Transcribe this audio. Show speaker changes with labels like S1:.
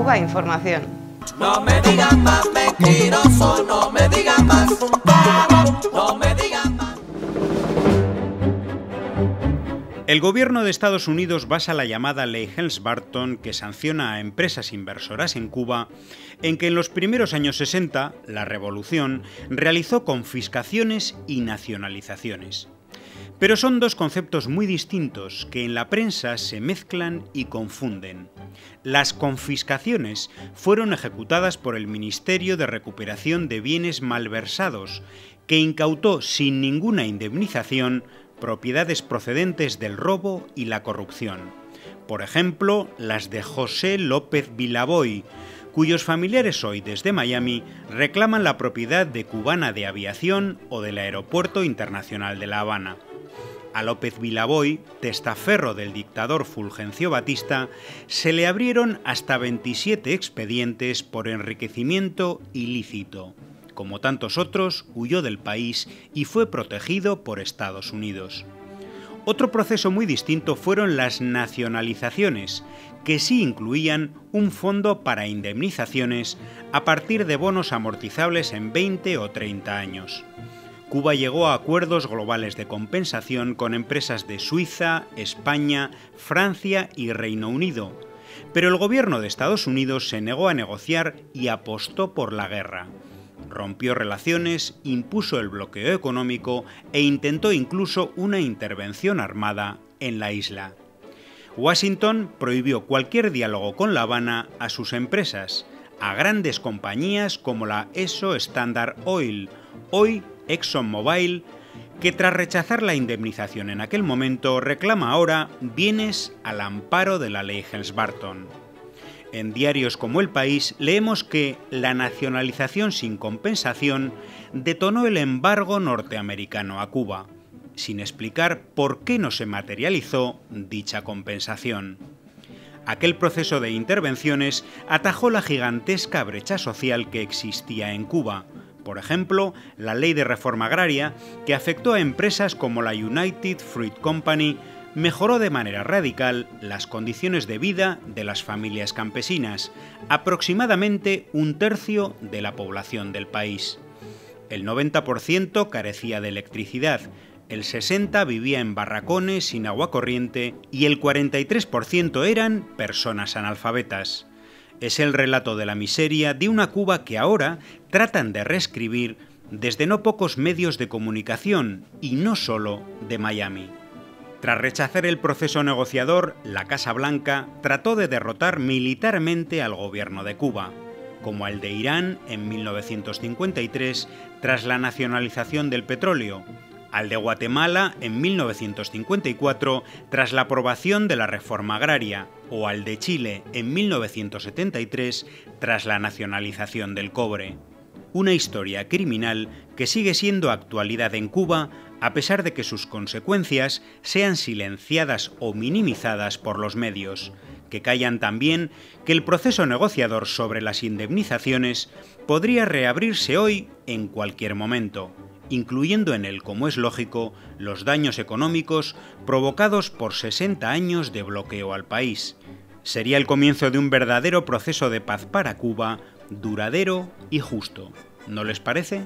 S1: Cuba Información.
S2: No me digan más mentiroso, no me digan más, no me digan más.
S3: El gobierno de Estados Unidos basa la llamada ley Helms-Barton, que sanciona a empresas inversoras en Cuba, en que en los primeros años 60, la revolución realizó confiscaciones y nacionalizaciones. Pero son dos conceptos muy distintos que en la prensa se mezclan y confunden. Las confiscaciones fueron ejecutadas por el Ministerio de Recuperación de Bienes Malversados, que incautó sin ninguna indemnización propiedades procedentes del robo y la corrupción. Por ejemplo, las de José López Vilaboy, cuyos familiares hoy desde Miami reclaman la propiedad de Cubana de Aviación o del Aeropuerto Internacional de La Habana. A López Vilaboy, testaferro del dictador Fulgencio Batista, se le abrieron hasta 27 expedientes por enriquecimiento ilícito como tantos otros, huyó del país y fue protegido por Estados Unidos. Otro proceso muy distinto fueron las nacionalizaciones, que sí incluían un fondo para indemnizaciones a partir de bonos amortizables en 20 o 30 años. Cuba llegó a acuerdos globales de compensación con empresas de Suiza, España, Francia y Reino Unido, pero el gobierno de Estados Unidos se negó a negociar y apostó por la guerra rompió relaciones, impuso el bloqueo económico e intentó incluso una intervención armada en la isla. Washington prohibió cualquier diálogo con La Habana a sus empresas, a grandes compañías como la ESO Standard Oil, hoy ExxonMobil, que tras rechazar la indemnización en aquel momento reclama ahora bienes al amparo de la ley Helms-Barton. En diarios como El País leemos que la nacionalización sin compensación detonó el embargo norteamericano a Cuba, sin explicar por qué no se materializó dicha compensación. Aquel proceso de intervenciones atajó la gigantesca brecha social que existía en Cuba, por ejemplo, la ley de reforma agraria que afectó a empresas como la United Fruit Company mejoró de manera radical las condiciones de vida de las familias campesinas, aproximadamente un tercio de la población del país. El 90% carecía de electricidad, el 60% vivía en barracones sin agua corriente y el 43% eran personas analfabetas. Es el relato de la miseria de una Cuba que ahora tratan de reescribir desde no pocos medios de comunicación y no solo de Miami. Tras rechazar el proceso negociador, la Casa Blanca trató de derrotar militarmente al gobierno de Cuba, como el de Irán en 1953 tras la nacionalización del petróleo, al de Guatemala en 1954 tras la aprobación de la reforma agraria, o al de Chile en 1973 tras la nacionalización del cobre. Una historia criminal que sigue siendo actualidad en Cuba a pesar de que sus consecuencias sean silenciadas o minimizadas por los medios, que callan también que el proceso negociador sobre las indemnizaciones podría reabrirse hoy en cualquier momento, incluyendo en él, como es lógico, los daños económicos provocados por 60 años de bloqueo al país. Sería el comienzo de un verdadero proceso de paz para Cuba, duradero y justo. ¿No les parece?